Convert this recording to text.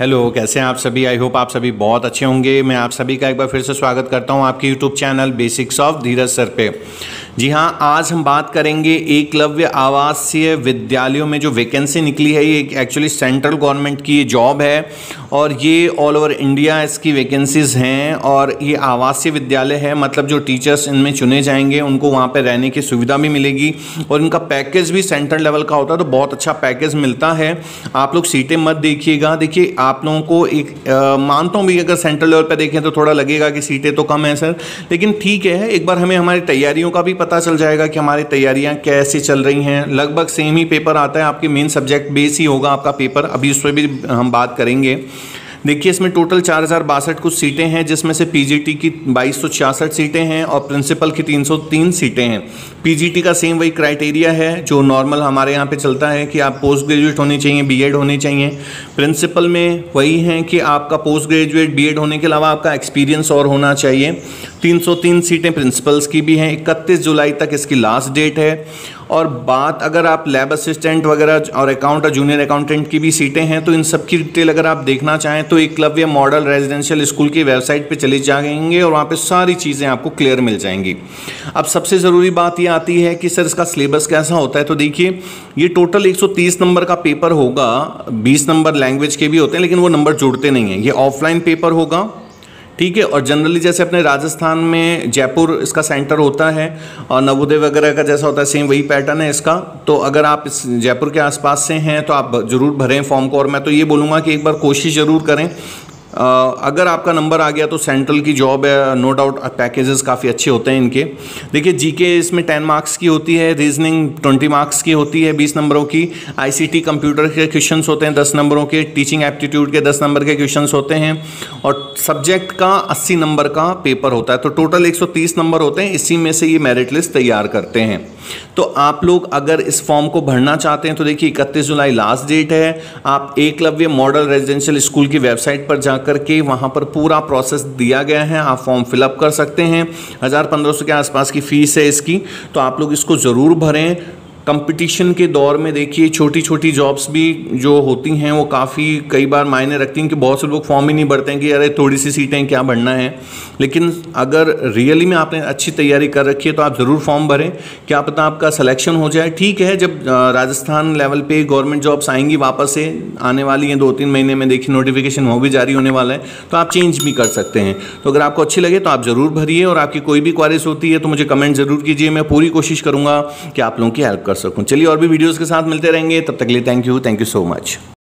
Hello कैसे हैं आप सभी? आई होप आप सभी बहुत अच्छे होंगे। मैं आप सभी का एक बार फिर से स्वागत करता हूँ आपके YouTube channel basics of Dheeraj sir पे। जी हाँ आज हम बात करेंगे एकलव्य आवासीय विद्यालयों में जो वैकेंसी निकली है, ये एक एक्चुअली सेंट्रल गवर्नमेंट की ये जॉब है और ये ऑल ओवर इंडिया इसकी वैकेंसीज हैं और ये आवासीय विद्यालय है। मतलब जो टीचर्स इनमें चुने जाएँगे, उनको वहाँ पर रहने की सुविधा भी मिलेगी और इनका पैकेज भी सेंट्रल लेवल का होता है तो बहुत अच्छा पैकेज मिलता है। आप लोग सीटें मत देखिएगा। देखिए, आप लोगों को एक मानता हूँ भी अगर सेंट्रल लेवल पर देखें तो थोड़ा लगेगा कि सीटें तो कम है, सर। लेकिन ठीक है, एक बार हमें हमारी तैयारियों का भी पता चल जाएगा कि हमारी तैयारियाँ कैसी चल रही हैं। लगभग सेम ही पेपर आता है, आपके मेन सब्जेक्ट बेस ही होगा आपका पेपर अभी उस पर भी हम बात करेंगे। देखिए, इसमें टोटल चार हज़ार बासठ कुछ सीटें हैं, जिसमें से पीजीटी की बाईस सौ छियासठ सीटें हैं और प्रिंसिपल की तीन सौ तीन सीटें हैं। पीजीटी का सेम वही क्राइटेरिया है, जो नॉर्मल हमारे यहाँ पे चलता है कि आप पोस्ट ग्रेजुएट होने चाहिए बीएड होने चाहिए। प्रिंसिपल में वही है कि आपका पोस्ट ग्रेजुएट बीएड होने के अलावा आपका एक्सपीरियंस और होना चाहिए। 303 सीटें प्रिंसिपल्स की भी हैं। इकतीस जुलाई तक इसकी लास्ट डेट है। और बात अगर आप लैब असिस्टेंट वगैरह और अकाउंट और जूनियर अकाउंटेंट की भी सीटें हैं तो इन सब की डिटेल अगर आप देखना चाहें तो एकलव्य मॉडल रेजिडेंशियल स्कूल की वेबसाइट पे चले जाएँगे और वहाँ पे सारी चीज़ें आपको क्लियर मिल जाएँगी। अब सबसे ज़रूरी बात ये आती है कि सर, इसका सिलेबस कैसा होता है? तो देखिए, ये टोटल 130 नंबर का पेपर होगा 20 नंबर लैंग्वेज के भी होते हैं, लेकिन वो नंबर जुड़ते नहीं हैं। ये ऑफलाइन पेपर होगा ठीक है, और जनरली जैसे अपने राजस्थान में जयपुर इसका सेंटर होता है, और नवोदय वगैरह का जैसा होता है सेम वही पैटर्न है इसका। तो अगर आप इस जयपुर के आसपास से हैं तो आप ज़रूर भरें फॉर्म को, और मैं तो ये बोलूँगा कि एक बार कोशिश ज़रूर करें अगर आपका नंबर आ गया तो सेंट्रल की जॉब है नो डाउट पैकेजेस काफ़ी अच्छे होते हैं इनके। देखिए जीके इसमें टेन मार्क्स की होती है रीजनिंग ट्वेंटी मार्क्स की होती है, बीस नंबरों की। आईसीटी कंप्यूटर के क्वेश्चन होते हैं, दस नंबरों के। टीचिंग एप्टीट्यूड के दस नंबर के क्वेश्चन होते हैं। और सब्जेक्ट का अस्सी नंबर का पेपर होता है। तो टोटल एक सौ तीस नंबर होते हैं, इसी में से ये मेरिट लिस्ट तैयार करते हैं। तो आप लोग अगर इस फॉर्म को भरना चाहते हैं तो देखिए, इकतीस जुलाई लास्ट डेट है। आप एकलव्य मॉडल रेजिडेंशियल स्कूल की वेबसाइट पर जाकर के वहाँ पर पूरा प्रोसेस दिया गया है। आप फॉर्म फिलअप कर सकते हैं। हज़ार पंद्रह सौ के आसपास की फ़ीस है इसकी। तो आप लोग इसको ज़रूर भरें। कंपटीशन के दौर में देखिए छोटी छोटी जॉब्स भी जो होती हैं, वो काफ़ी कई बार मायने रखती हैं कि बहुत से लोग फॉर्म ही नहीं भरते हैं कि अरे थोड़ी सी सीटें क्या भरना है। लेकिन अगर रियली में आपने अच्छी तैयारी कर रखी है तो आप ज़रूर फॉर्म भरें। क्या पता आपका सिलेक्शन हो जाए। ठीक है, जब राजस्थान लेवल पे गवर्नमेंट जॉब्स आएँगी वापस से, आने वाली हैं दो तीन महीने में, देखिए नोटिफिकेशन वो भी जारी होने वाला है तो आप चेंज भी कर सकते हैं। तो अगर आपको अच्छी लगे तो आप ज़रूर भरिए, और आपकी कोई भी क्वारिश होती है तो मुझे कमेंट ज़रूर कीजिए, मैं पूरी कोशिश करूँगा कि आप लोगों की हेल्प कर सकूँ चलिए और भी वीडियोज़ के साथ मिलते रहेंगे। तब तक लिए thank you thank you so much